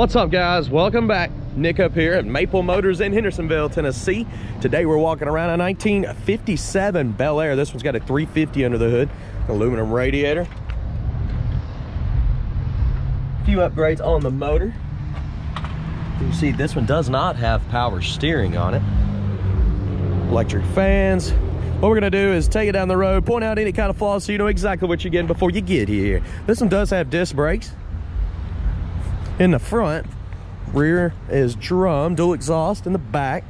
What's up guys? Welcome back. Nick up here at Maple Motors in Hendersonville, Tennessee. Today we're walking around a 1957 Bel Air. This one's got a 350 under the hood, aluminum radiator. A few upgrades on the motor. You see this one does not have power steering on it. Electric fans. What we're gonna do is take it down the road, point out any kind of flaws so you know exactly what you're getting before you get here. This one does have disc brakes in the front. Rear is drum, dual exhaust in the back.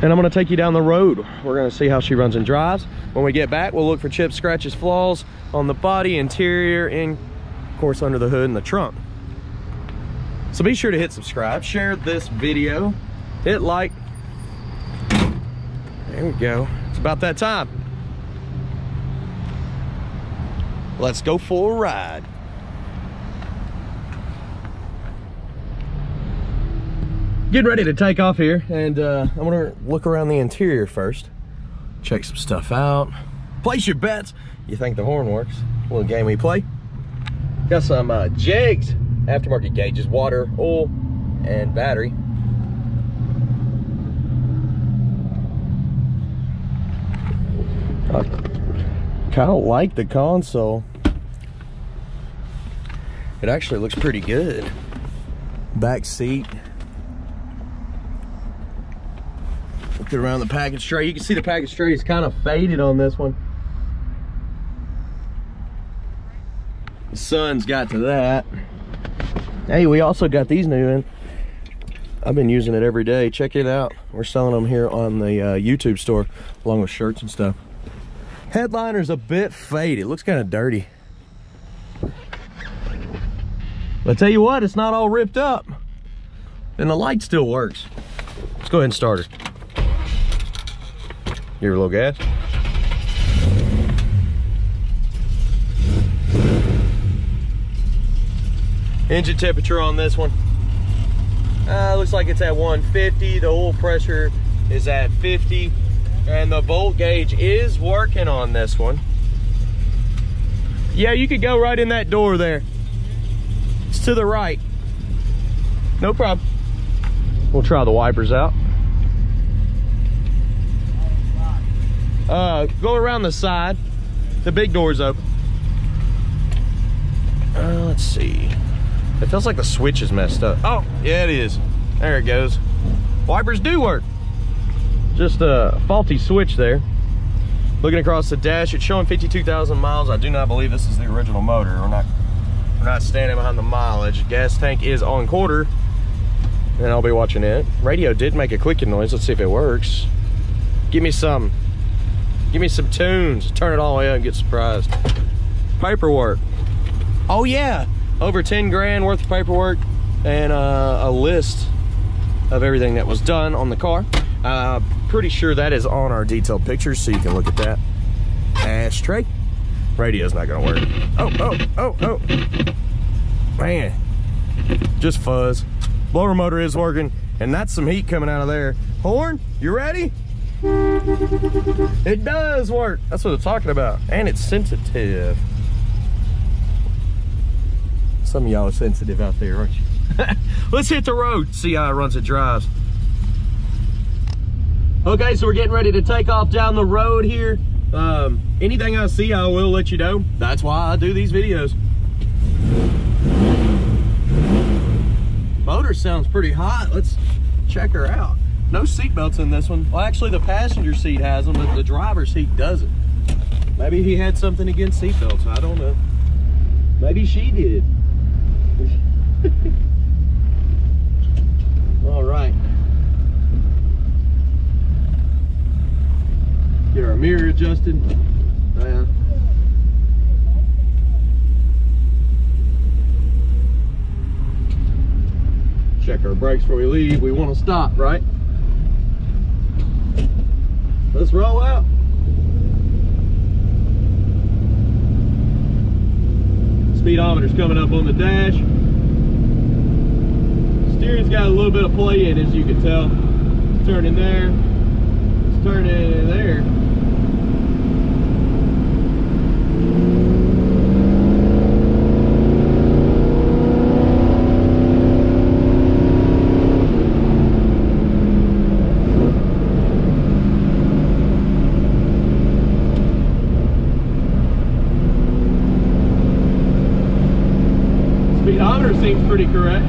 And I'm gonna take you down the road. We're gonna see how she runs and drives. When we get back, we'll look for chips, scratches, flaws on the body, interior, and of course under the hood and the trunk. So be sure to hit subscribe, share this video, hit like. There we go. It's about that time. Let's go for a ride. Getting ready to take off here and uh, I'm gonna look around the interior first. Check some stuff out. Place your bets. You think the horn works. Little game we play. Got some uh, Jegs aftermarket gauges, water, oil, and battery. I kind of like the console. It actually looks pretty good. Back seat. Look around the package tray. You can see the package tray is kind of faded on this one. The sun's got to that. Hey, we also got these new in. I've been using it every day. Check it out. We're selling them here on the uh, YouTube store along with shirts and stuff. Headliner's a bit faded. It looks kind of dirty. But I tell you what, it's not all ripped up. And the light still works. Let's go ahead and start it. Give her a little gas. Engine temperature on this one. Uh, looks like it's at 150. The oil pressure is at 50. And the volt gauge is working on this one. Yeah, you could go right in that door there. It's to the right. No problem. We'll try the wipers out. Uh, go around the side. The big door's open. Uh, let's see. It feels like the switch is messed up. Oh, yeah, it is. There it goes. Wipers do work. Just a faulty switch there. Looking across the dash, it's showing 52,000 miles. I do not believe this is the original motor. We're not, we're not standing behind the mileage. Gas tank is on quarter, and I'll be watching it. Radio did make a clicking noise. Let's see if it works. Give me some. Give me some tunes. Turn it all the way up and get surprised. Paperwork. Oh yeah, over 10 grand worth of paperwork and uh, a list of everything that was done on the car. Uh, pretty sure that is on our detailed pictures, so you can look at that. Ashtray. Radio's not gonna work. Oh, oh, oh, oh. Man, just fuzz. Blower motor is working, and that's some heat coming out of there. Horn, you ready? It does work. That's what I'm talking about. And it's sensitive. Some of y'all are sensitive out there, aren't you? Let's hit the road, see how it runs and drives. Okay, so we're getting ready to take off down the road here. Um, anything I see, I will let you know. That's why I do these videos. Motor sounds pretty hot. Let's check her out. No seatbelts in this one. Well, actually, the passenger seat has them, but the driver's seat doesn't. Maybe he had something against seatbelts. I don't know. Maybe she did. All right. Get our mirror adjusted. Uh, check our brakes before we leave. We want to stop, right? Let's roll out. Speedometer's coming up on the dash. Steering's got a little bit of play in as you can tell. It's turning there. It's turning there. seems pretty correct.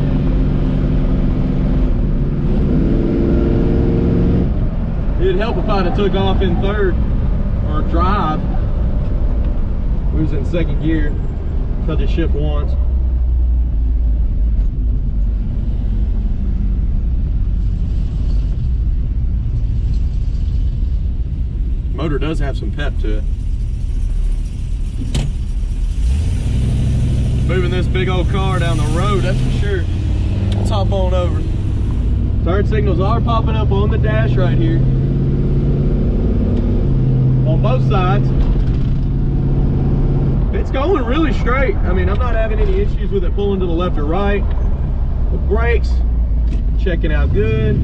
It'd help if I'd have took off in third or drive. We was in second gear. Cut the shift once. Motor does have some pep to it. Moving this big old car down the road, that's for sure. Let's hop on over. Turn signals are popping up on the dash right here. On both sides. It's going really straight. I mean, I'm not having any issues with it pulling to the left or right. The brakes, checking out good.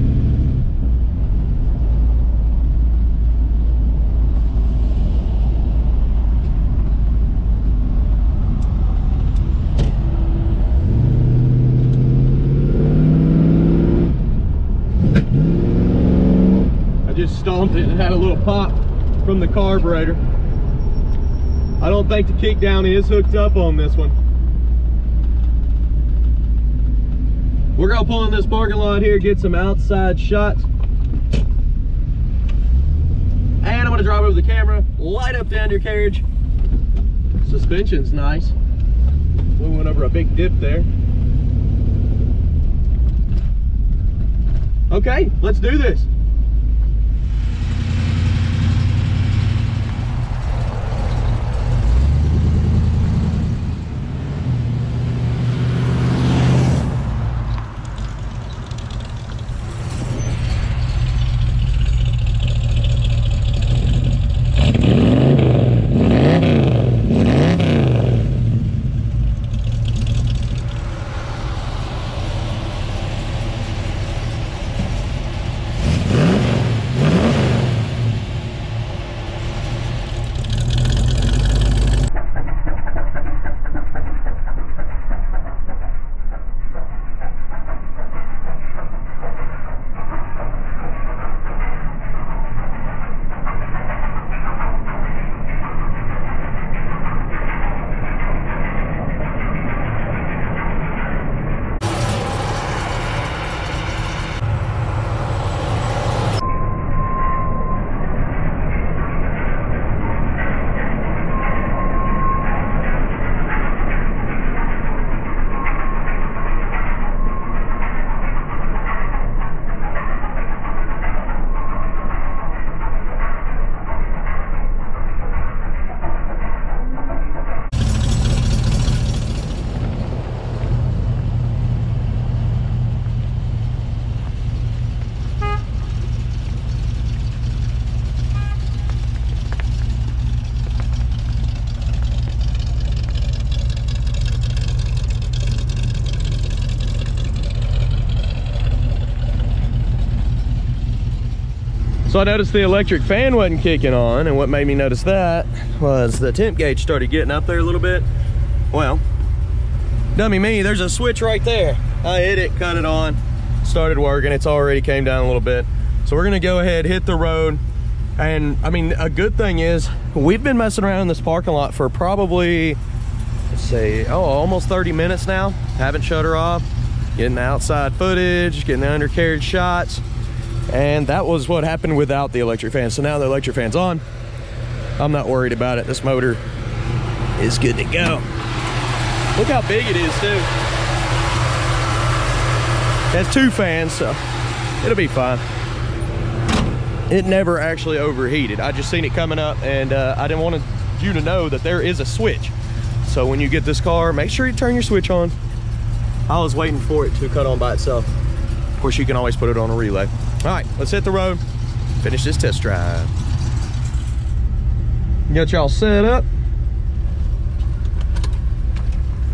I just stomped it and had a little pop from the carburetor. I don't think the kick down is hooked up on this one. We're gonna pull in this parking lot here, get some outside shots. And I'm gonna drive over the camera, light up the undercarriage. Suspension's nice. We went over a big dip there. Okay, let's do this. So I noticed the electric fan wasn't kicking on, and what made me notice that was the temp gauge started getting up there a little bit. Well, dummy me, there's a switch right there. I hit it, cut it on, started working. It's already came down a little bit. So we're gonna go ahead, hit the road. And I mean, a good thing is we've been messing around in this parking lot for probably, let's see, oh, almost 30 minutes now. Haven't shut her off, getting the outside footage, getting the undercarriage shots. And that was what happened without the electric fan. So now the electric fan's on. I'm not worried about it. This motor is good to go. Look how big it is too. It has two fans, so it'll be fine. It never actually overheated. I just seen it coming up and uh, I didn't want you to know that there is a switch. So when you get this car, make sure you turn your switch on. I was waiting for it to cut on by itself. Of course, you can always put it on a relay. All right, let's hit the road, finish this test drive. Got y'all set up.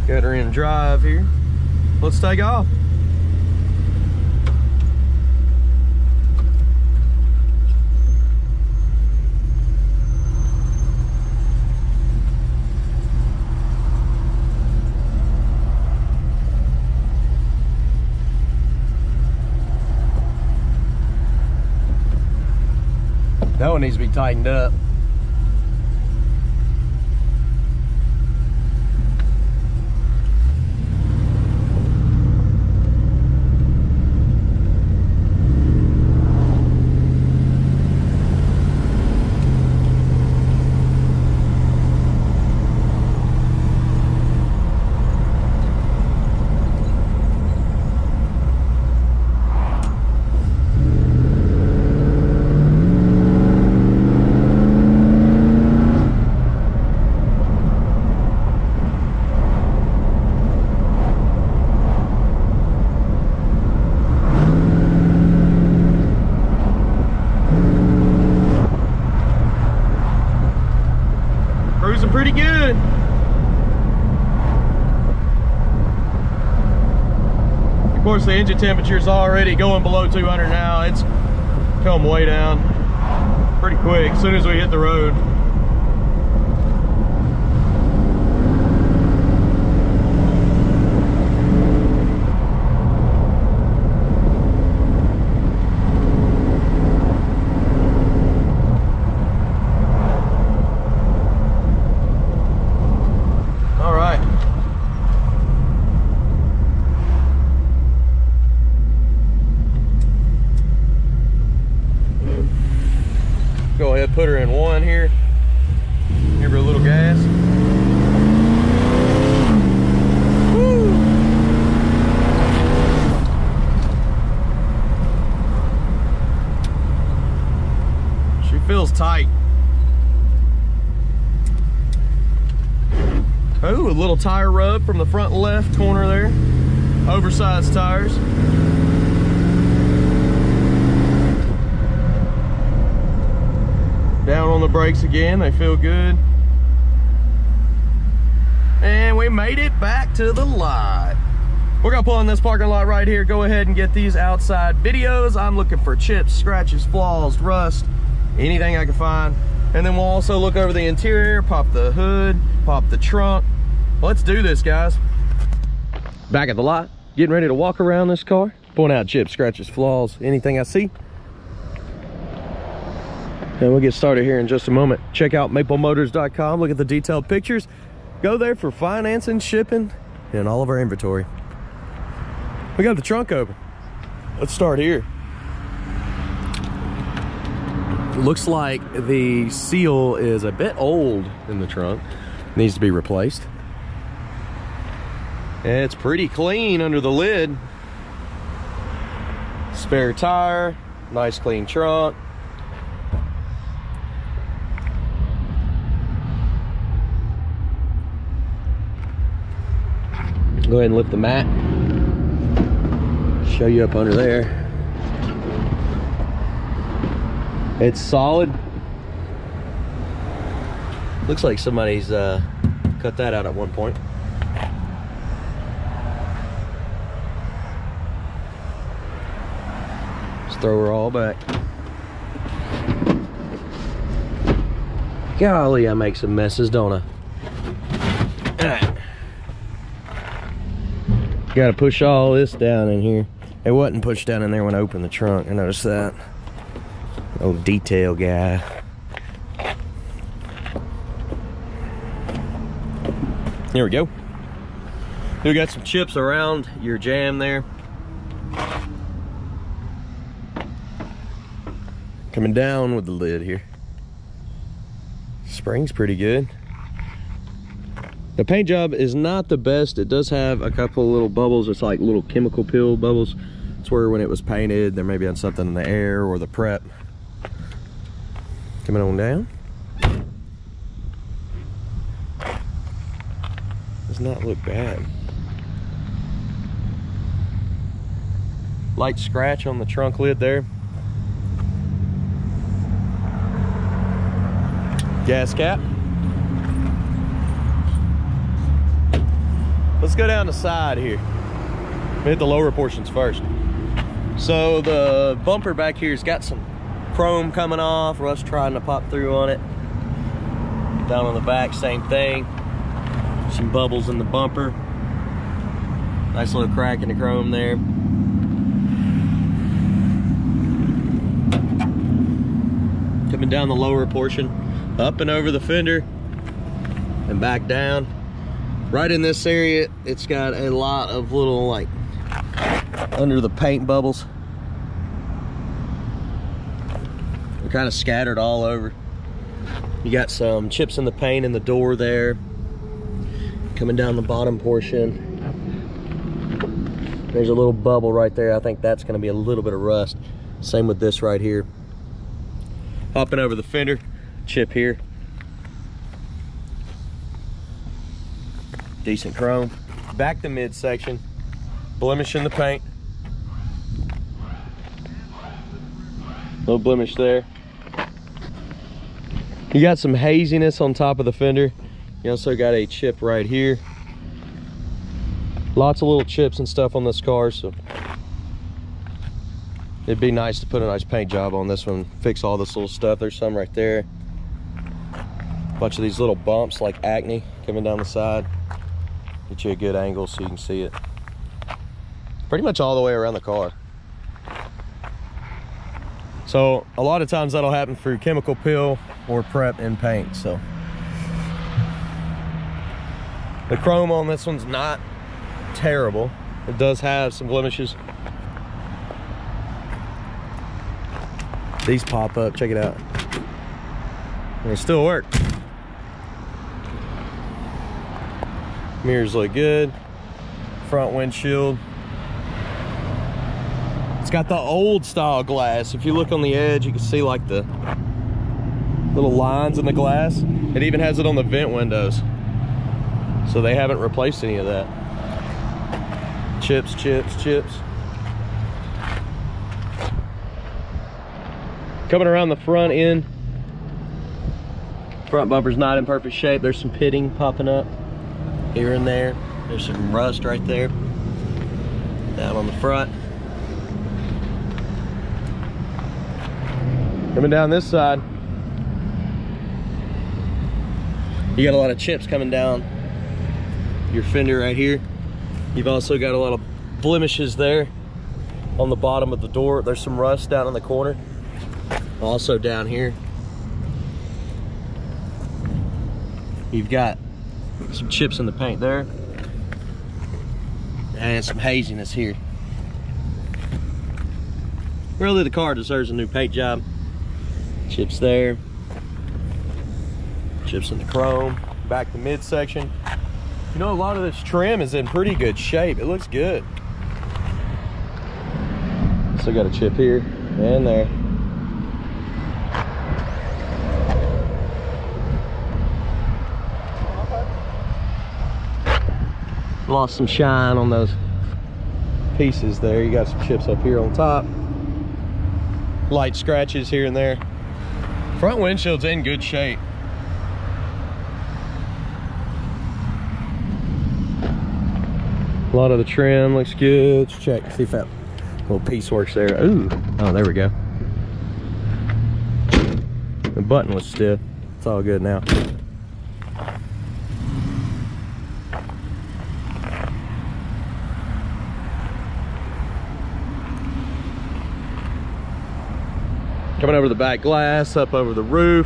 Got her in drive here. Let's take off. Needs to be tightened up. course, engine temperature is already going below 200 now. It's come way down pretty quick as soon as we hit the road. All right. Go ahead, put her in one here. Give her a little gas. Woo! She feels tight. Oh, a little tire rub from the front left corner there. Oversized tires. Down on the brakes again, they feel good. And we made it back to the lot. We're gonna pull in this parking lot right here. Go ahead and get these outside videos. I'm looking for chips, scratches, flaws, rust, anything I can find. And then we'll also look over the interior, pop the hood, pop the trunk. Let's do this, guys. Back at the lot, getting ready to walk around this car, point out chips, scratches, flaws, anything I see. And we'll get started here in just a moment. Check out maplemotors.com, look at the detailed pictures. Go there for financing, shipping, and all of our inventory. We got the trunk open. Let's start here. Looks like the seal is a bit old in the trunk. Needs to be replaced. It's pretty clean under the lid. Spare tire, nice clean trunk. Go ahead and lift the mat. Show you up under there. It's solid. Looks like somebody's uh, cut that out at one point. Throw her all back. Golly, I make some messes, don't I? Got to push all this down in here. It wasn't pushed down in there when I opened the trunk. I noticed that. Old detail guy. Here we go. We got some chips around your jamb there. Coming down with the lid here. Spring's pretty good. The paint job is not the best. It does have a couple little bubbles. It's like little chemical peel bubbles. It's where when it was painted, there may be on something in the air or the prep. Coming on down. Does not look bad. Light scratch on the trunk lid there. Gas cap. Let's go down the side here. Hit the lower portions first. So the bumper back here's got some chrome coming off, rust trying to pop through on it. Down on the back, same thing. Some bubbles in the bumper. Nice little crack in the chrome there. Coming down the lower portion, up and over the fender, and back down. Right in this area it's got a lot of little like under the paint bubbles. They're kind of scattered all over. You got some chips in the paint in the door there coming down the bottom portion. There's a little bubble right there. I think that's going to be a little bit of rust. Same with this right here. Hopping over the fender chip here decent chrome. Back the midsection, blemish in the paint. No blemish there. You got some haziness on top of the fender. You also got a chip right here. Lots of little chips and stuff on this car, so it'd be nice to put a nice paint job on this one fix all this little stuff there's some right there bunch of these little bumps like acne coming down the side. Get you a good angle so you can see it. Pretty much all the way around the car. So a lot of times that'll happen through chemical peel or prep and paint so. The chrome on this one's not terrible. It does have some blemishes. These pop up check it out. And they still work mirrors look good. Front windshield. It's got the old style glass. If you look on the edge you can see like the little lines in the glass. It even has it on the vent windows. So they haven't replaced any of that. Chips chips chips. Coming around the front end. Front bumper's not in perfect shape. There's some pitting popping up here and there. There's some rust right there down on the front. Coming down this side. You got a lot of chips coming down your fender right here. You've also got a lot of blemishes there on the bottom of the door. There's some rust down in the corner also down here. You've got some chips in the paint there. And some haziness here. Really the car deserves a new paint job. Chips there. Chips in the chrome. Back the midsection. You know a lot of this trim is in pretty good shape. It looks good. Still got a chip here and there lost some shine on those pieces there. You got some chips up here on top. Light scratches here and there. Front windshield's in good shape. A lot of the trim looks good. Let's check see if that little piece works there. Ooh. Oh there we go. The button was stiff. It's all good now coming over the back glass up over the roof.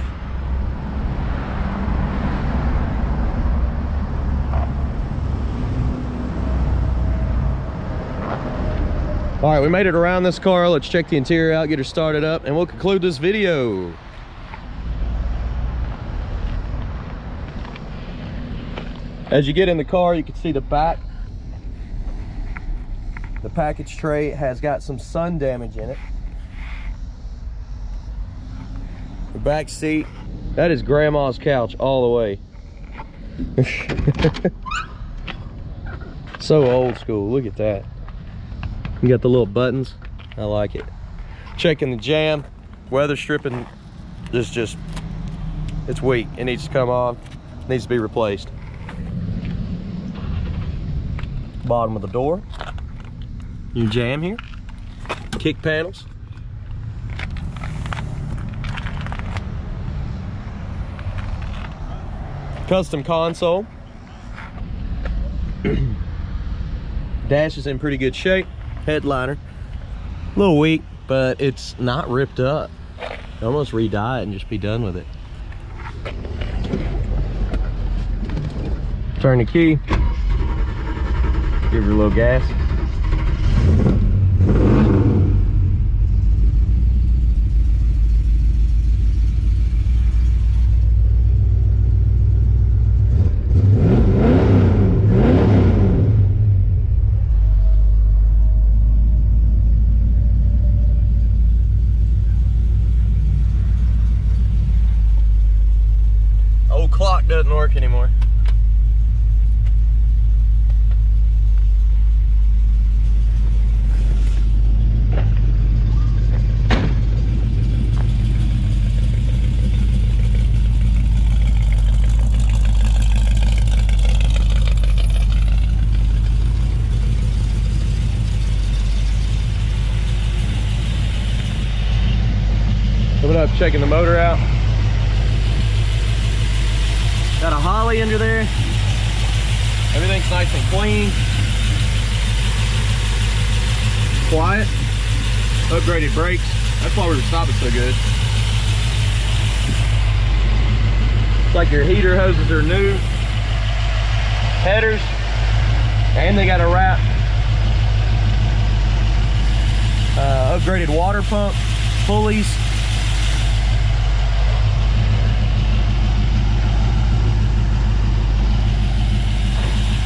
All right we made it around this car. Let's check the interior out get her started up and we'll conclude this video. As you get in the car you can see the back. The package tray has got some sun damage in it the back seat that is grandma's couch all the way. So old school look at that. You got the little buttons i like it. Checking the jamb weather stripping is just it's weak it needs to come on needs to be replaced. Bottom of the door new jamb here kick panels custom console. Dash is in pretty good shape. Headliner. A little weak but it's not ripped up. Almost re-dye it and just be done with it. Turn the key. Give her a little gas anymore. What up, checking the motor out. Under there. Everything's nice and clean. Quiet. Upgraded brakes. That's why we're stopping so good. It's like your heater hoses are new. Headers. And they got a wrap. Uh, upgraded water pump. Pulleys.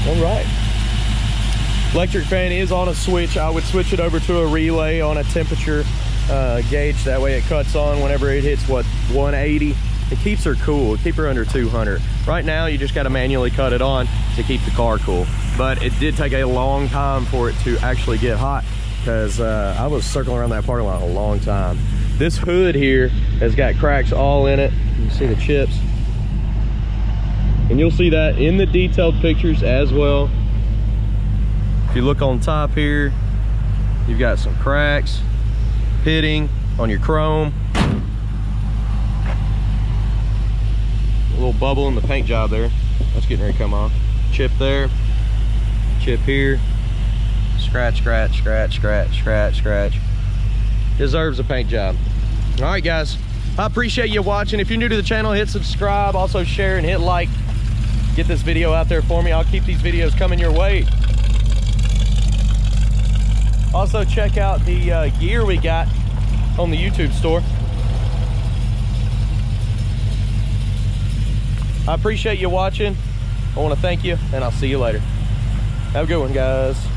All right. Electric fan is on a switch. I would switch it over to a relay on a temperature uh, gauge. That way it cuts on whenever it hits, what, 180. It keeps her cool. It keep her under 200. Right now, you just got to manually cut it on to keep the car cool. But it did take a long time for it to actually get hot because uh, I was circling around that parking lot a long time. This hood here has got cracks all in it. You can see the chips. And you'll see that in the detailed pictures as well. If you look on top here, you've got some cracks, pitting on your chrome. A little bubble in the paint job there. That's getting ready to come off. Chip there, chip here. Scratch, scratch, scratch, scratch, scratch, scratch. Deserves a paint job. All right, guys. I appreciate you watching. If you're new to the channel, hit subscribe. Also share and hit like get this video out there for me. I'll keep these videos coming your way. Also check out the uh, gear we got on the YouTube store. I appreciate you watching. I want to thank you and I'll see you later. Have a good one, guys.